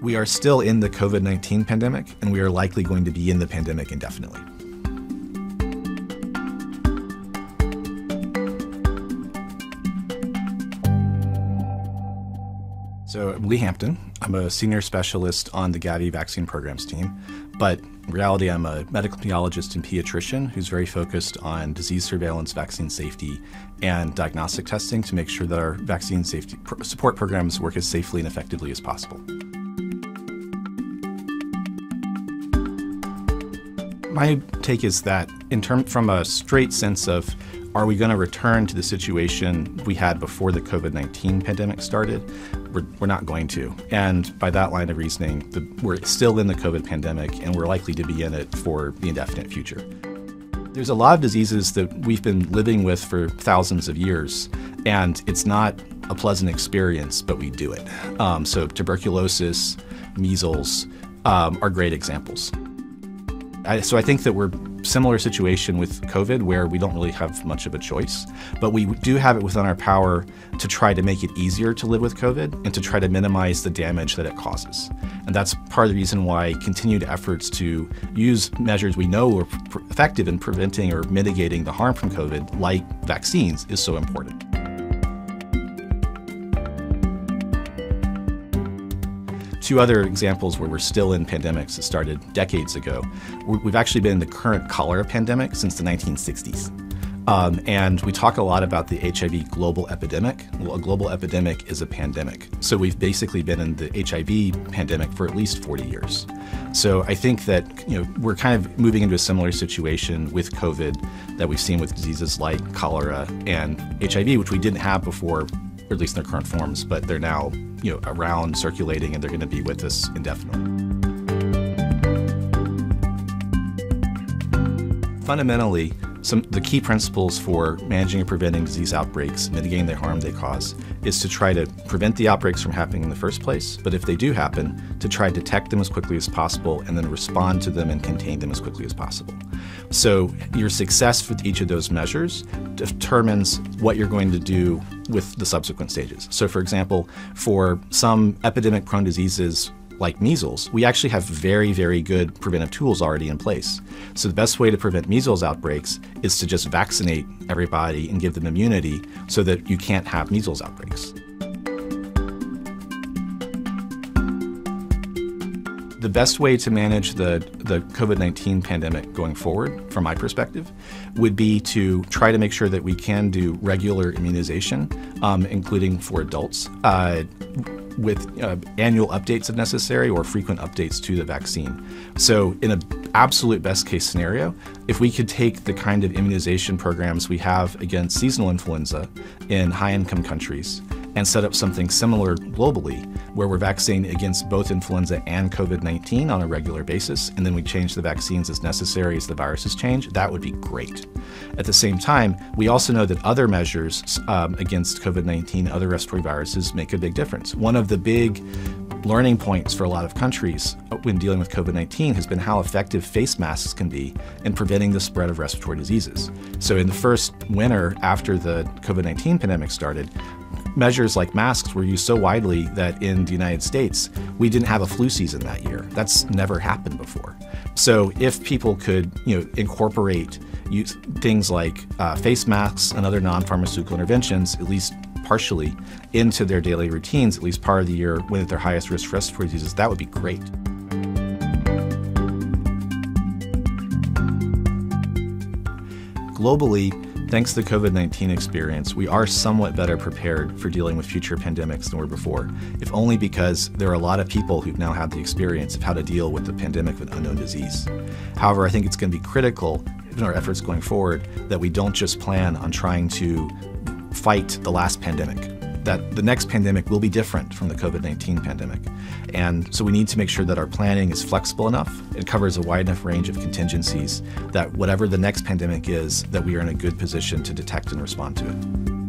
We are still in the COVID 19 pandemic, and we are likely going to be in the pandemic indefinitely. So, I'm Lee Hampton. I'm a senior specialist on the Gavi vaccine programs team, but in reality, I'm a medical epidemiologist and pediatrician who's very focused on disease surveillance, vaccine safety, and diagnostic testing to make sure that our vaccine safety support programs work as safely and effectively as possible. My take is that, in term, from a straight sense of are we going to return to the situation we had before the COVID 19 pandemic started? We're, we're, not going to. And by that line of reasoning, the, we're still in the COVID pandemic and we're likely to be in it for the indefinite future. There's a lot of diseases that we've been living with for thousands of years, and it's not a pleasant experience, but we do it. Um, so, tuberculosis, measles um, are great examples. I, so I think that we're similar situation with COVID where we don't really have much of a choice, but we do have it within our power to try to make it easier to live with COVID and to try to minimize the damage that it causes. And that's part of the reason why continued efforts to use measures we know are effective in preventing or mitigating the harm from COVID, like vaccines, is so important. Two other examples where we're still in pandemics that started decades ago. We've actually been in the current cholera pandemic since the 1960s. Um, and we talk a lot about the HIV global epidemic. Well, a global epidemic is a pandemic. So we've basically been in the HIV pandemic for at least 40 years. So I think that you know we're kind of moving into a similar situation with COVID that we've seen with diseases like cholera and HIV, which we didn't have before or at least in their current forms, but they're now you know around circulating and they're going to be with us indefinitely. Fundamentally, some the key principles for managing and preventing disease outbreaks, mitigating the harm they cause, is to try to prevent the outbreaks from happening in the first place, but if they do happen, to try to detect them as quickly as possible and then respond to them and contain them as quickly as possible. So your success with each of those measures determines what you're going to do with the subsequent stages. So for example, for some epidemic prone diseases like measles, we actually have very, very good preventive tools already in place. So the best way to prevent measles outbreaks is to just vaccinate everybody and give them immunity so that you can't have measles outbreaks. The best way to manage the, the COVID 19 pandemic going forward, from my perspective, would be to try to make sure that we can do regular immunization, um, including for adults. Uh, with uh, annual updates if necessary or frequent updates to the vaccine. So, in an absolute best case scenario, if we could take the kind of immunization programs we have against seasonal influenza in high income countries and set up something similar globally where we're vaccinating against both influenza and COVID 19 on a regular basis, and then we change the vaccines as necessary as the viruses change, that would be great. At the same time, we also know that other measures um, against COVID 19, other respiratory viruses, make a big difference. One of the big learning points for a lot of countries when dealing with COVID 19 has been how effective face masks can be in preventing the spread of respiratory diseases. So, in the first winter after the COVID 19 pandemic started, measures like masks were used so widely that in the United States, we didn't have a flu season that year. That's never happened before. So if people could, you know, incorporate use things like uh, face masks and other non-pharmaceutical interventions, at least partially, into their daily routines, at least part of the year when at their highest risk for respiratory diseases, that would be great. Globally, Thanks to the COVID 19 experience, we are somewhat better prepared for dealing with future pandemics than we were before, if only because there are a lot of people who've now had the experience of how to deal with the pandemic with unknown disease. However, I think it's going to be critical in our efforts going forward that we don't just plan on trying to fight the last pandemic that the next pandemic will be different from the COVID 19 pandemic. And so we need to make sure that our planning is flexible enough, it covers a wide enough range of contingencies that whatever the next pandemic is, that we are in a good position to detect and respond to it.